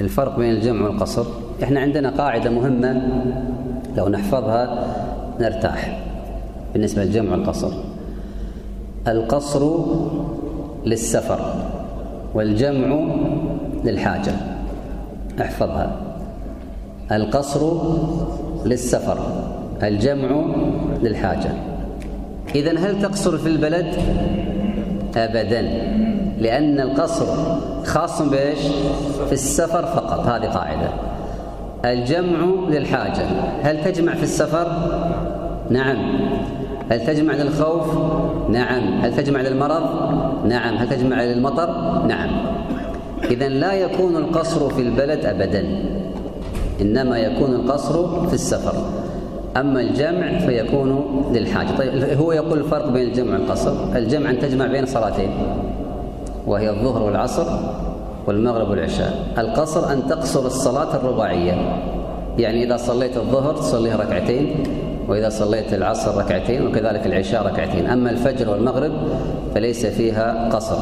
الفرق بين الجمع والقصر. إحنا عندنا قاعدة مهمة لو نحفظها نرتاح بالنسبة للجمع والقصر. القصر للسفر والجمع للحاجة. احفظها. القصر للسفر الجمع للحاجة. إذا هل تقصر في البلد؟ أبدا. لأن القصر خاص بإيش؟ في السفر فقط هذه قاعدة الجمع للحاجة هل تجمع في السفر؟ نعم هل تجمع للخوف؟ نعم هل تجمع للمرض؟ نعم هل تجمع للمطر؟ نعم إذا لا يكون القصر في البلد أبدا إنما يكون القصر في السفر أما الجمع فيكون للحاجة طيب هو يقول الفرق بين الجمع والقصر الجمع أن تجمع بين صلاتين وهي الظهر والعصر والمغرب والعشاء. القصر أن تقصر الصلاة الرباعية. يعني إذا صليت الظهر تصليها ركعتين وإذا صليت العصر ركعتين وكذلك العشاء ركعتين. أما الفجر والمغرب فليس فيها قصر.